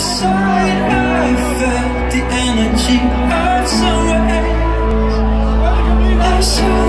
saw I felt the energy of sunrise. I saw